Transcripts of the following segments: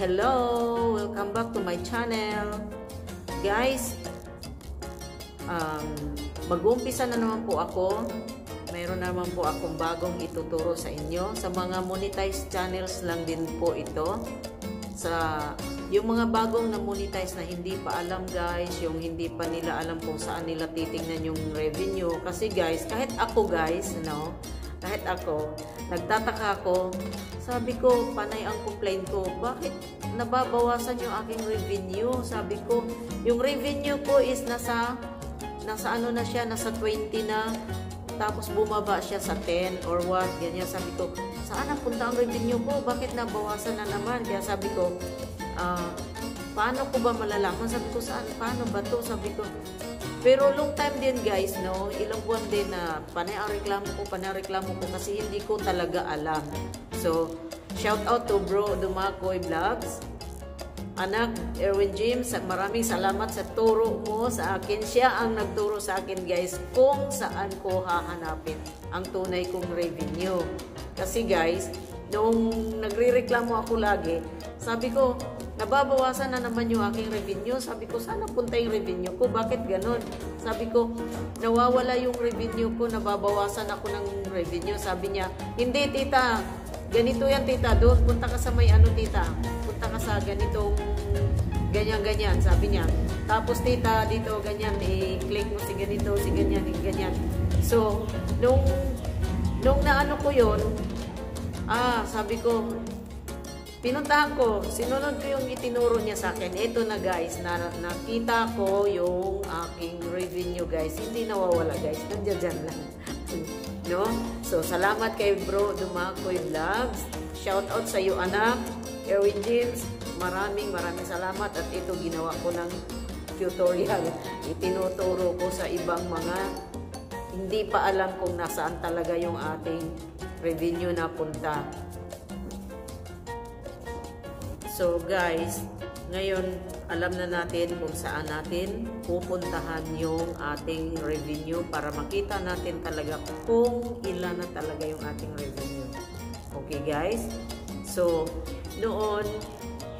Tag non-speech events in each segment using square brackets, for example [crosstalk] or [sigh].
Hello! Welcome back to my channel. Guys, um, mag-umpisa na naman po ako. Mayroon naman po akong bagong ituturo sa inyo. Sa mga monetized channels lang din po ito. Sa yung mga bagong na monetize na hindi pa alam guys, yung hindi pa nila alam kung saan nila titingnan yung revenue. Kasi guys, kahit ako guys, no, kahit ako, nagtataka ako, sabi ko, panay ang complaint ko, bakit nababawasan yung aking revenue? Sabi ko, yung revenue ko is nasa, nasa ano na siya, nasa 20 na, tapos bumaba siya sa 10 or what, ganyan. Sabi ko, saan ang punta ang revenue ko? Bakit nabawasan na naman? Kaya sabi ko, uh, paano ko ba malalaman? Sabi ko, saan, paano ba to? Sabi ko, pero long time din guys, no, ilang buwan din na panay ang reklamo ko, panay ang reklamo ko kasi hindi ko talaga alam. So, shout out to bro Dumakoy Vlogs. Anak, Erwin James, maraming salamat sa turo mo sa akin. Siya ang nagturo sa akin guys kung saan ko hahanapin ang tunay kong revenue. Kasi guys, nung nagre-reklamo ako lagi, sabi ko, nababawasan na naman yung aking revenue. Sabi ko, sana punta yung revenue ko? Bakit ganun? Sabi ko, nawawala yung revenue ko, nababawasan ako ng revenue. Sabi niya, hindi tita, ganito yan tita, doon punta ka sa may ano tita, punta ka sa ganitong ganyan-ganyan, sabi niya. Tapos tita, dito ganyan, i-click mo si ganito, si ganyan, si ganyan. So, nung, nung naano ko yon ah, sabi ko, pinuntahan ko, sinunod ko yung itinuro niya sa akin. Ito na guys, na, nakita ko yung aking revenue guys. Hindi nawawala guys, nandiyan dyan lang. [laughs] no? So, salamat kay bro Dumakoy Vlogs. Shout out sa iyo anak, Erwin James. Maraming maraming salamat at ito ginawa ko ng tutorial. [laughs] Itinuturo ko sa ibang mga hindi pa alam kung nasaan talaga yung ating revenue na punta. So guys, ngayon alam na natin kung saan natin pupuntahan yung ating revenue para makita natin talaga kung ilan na talaga yung ating revenue. Okay guys? So, noon,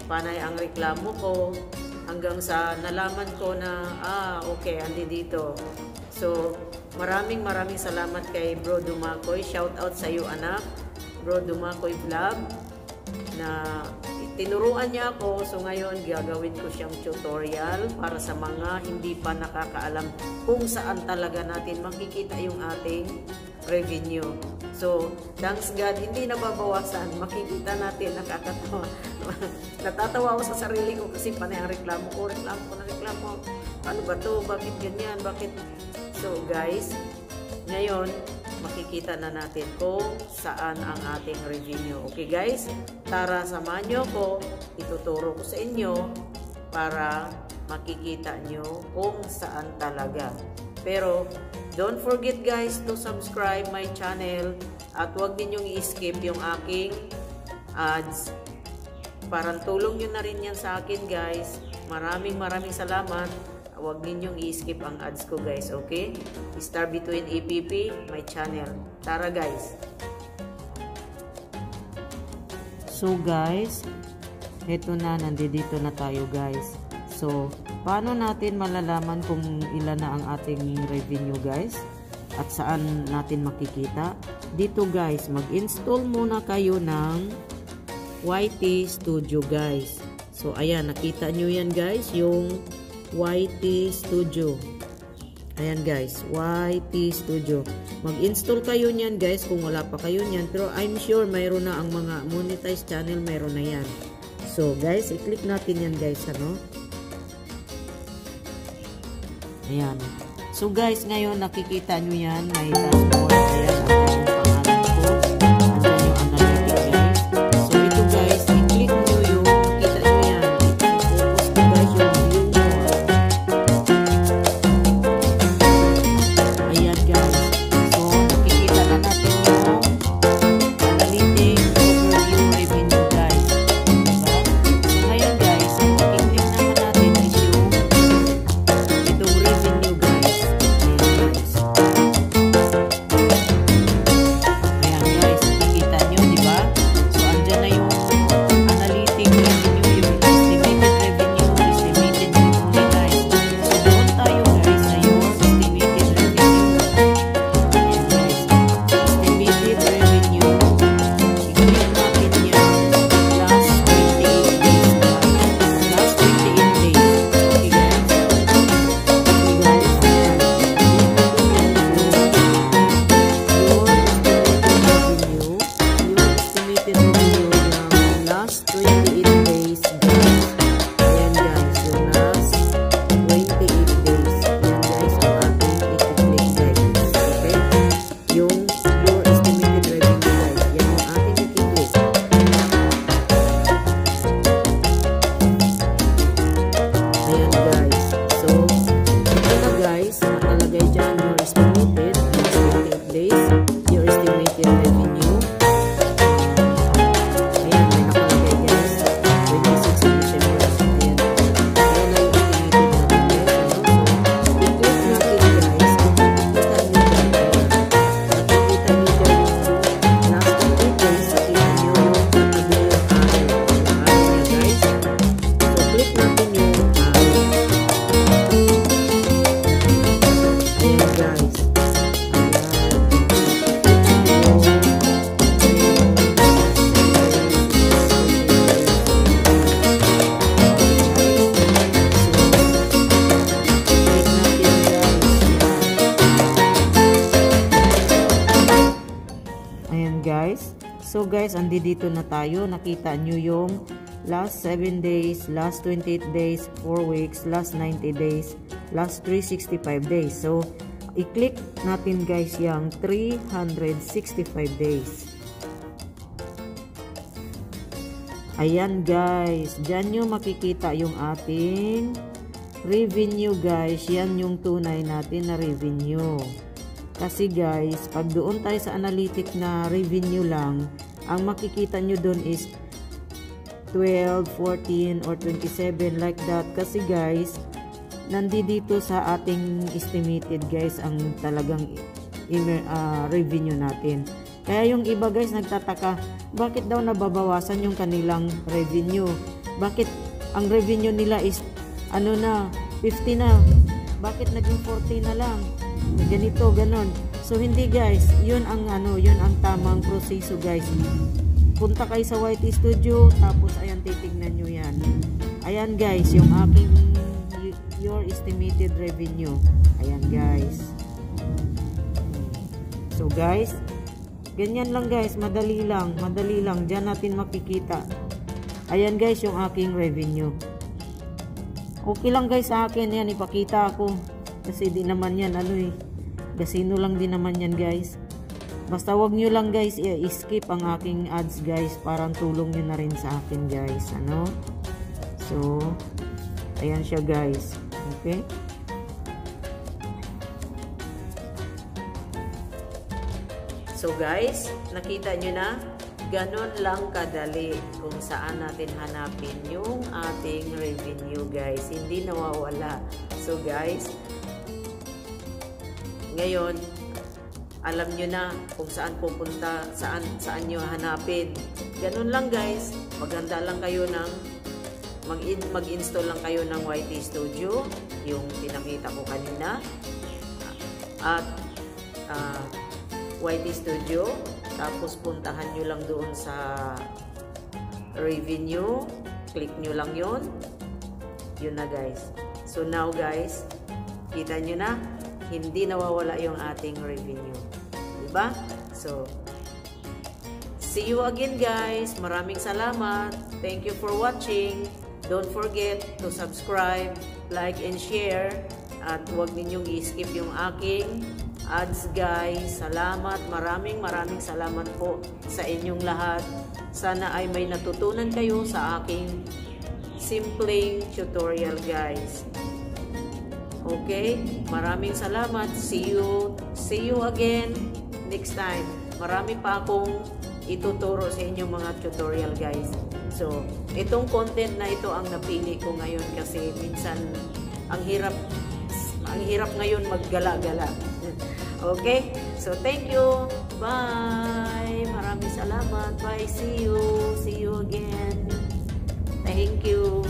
panay ang reklamo ko hanggang sa nalaman ko na, ah, okay, andi dito. So, maraming maraming salamat kay Bro Dumakoy. Shout out sa iyo anak, Bro Dumakoy Vlog, na tinuruan niya ako. So ngayon, gagawin ko siyang tutorial para sa mga hindi pa nakakaalam kung saan talaga natin makikita yung ating revenue. So, thanks God, hindi nababawasan. Makikita natin, nakakatawa. [laughs] Natatawa ako sa sarili ko kasi panay ang reklamo ko, reklamo ko na reklamo. Ano ba to? Bakit ganyan? Bakit? So, guys, ngayon, makikita na natin kung saan ang ating revenue. Okay guys, tara samahan nyo ko, ituturo ko sa inyo para makikita nyo kung saan talaga. Pero, don't forget guys to subscribe my channel at huwag ninyong i-skip yung aking ads. Parang tulong nyo na rin yan sa akin guys. Maraming maraming salamat huwag ninyong i-skip ang ads ko guys, okay? Star Between APP, my channel. Tara guys! So guys, heto na, nandito na tayo guys. So, paano natin malalaman kung ilan na ang ating revenue guys? At saan natin makikita? Dito guys, mag-install muna kayo ng YT Studio guys. So, ayan, nakita nyo yan guys, yung YT Studio. Ayan guys, YT Studio. Mag-install kayo niyan guys kung wala pa kayo niyan. Pero I'm sure mayroon na ang mga monetized channel, mayroon na yan. So guys, i-click natin yan guys. Ano? Ayan. So guys, ngayon nakikita nyo yan. May dashboard. Ayan. So guys, andi dito na tayo. Nakita nyo yung last 7 days, last 28 days, 4 weeks, last 90 days, last 365 days. So, i-click natin guys yung 365 days. Ayan guys, dyan nyo makikita yung ating revenue guys. Yan yung tunay natin na revenue. Kasi guys, pag doon tayo sa analytic na revenue lang, ang makikita nyo doon is 12, 14, or 27 like that. Kasi guys, nandito sa ating estimated guys ang talagang uh, revenue natin. Kaya yung iba guys nagtataka, bakit daw nababawasan yung kanilang revenue? Bakit ang revenue nila is ano na, 50 na? Bakit naging 40 na lang? Ganito, ganon. So hindi guys, yun ang ano, yun ang tamang proseso guys. Punta kayo sa YT Studio, tapos ayan titignan nyo yan. Ayan guys, yung aking your estimated revenue. Ayan guys. So guys, Ganyan lang guys, madali lang, madali lang. Diyan natin makikita. Ayan guys, yung aking revenue. Okay lang guys sa akin yan, ipakita ako. Kasi di naman yan, ano eh. Gasino lang din naman yan guys. Basta wag nyo lang guys, i-skip ang aking ads guys. Parang tulong nyo na rin sa akin guys. Ano? So, ayan siya guys. Okay? So guys, nakita nyo na, ganun lang kadali kung saan natin hanapin yung ating revenue guys. Hindi nawawala. So guys, ngayon, alam nyo na kung saan pupunta, saan, saan nyo hanapin. Ganun lang guys, maganda lang kayo ng mag-install lang kayo ng YT Studio, yung pinakita ko kanina. At uh, YT Studio. Tapos puntahan nyo lang doon sa revenue. Click nyo lang yon Yun na guys. So now guys, kita nyo na, hindi nawawala yung ating revenue. Diba? So, see you again guys. Maraming salamat. Thank you for watching. Don't forget to subscribe, like, and share. At huwag ninyong i-skip yung aking ads guys. Salamat, maraming maraming salamat po sa inyong lahat. Sana ay may natutunan kayo sa aking simpleng tutorial guys. Okay? Maraming salamat. See you. See you again next time. Marami pa akong ituturo sa inyong mga tutorial guys. So, itong content na ito ang napili ko ngayon kasi minsan ang hirap ang hirap ngayon maggala-gala. Okay? So, thank you. Bye. Maraming salamat. Bye. See you. See you again. Thank you.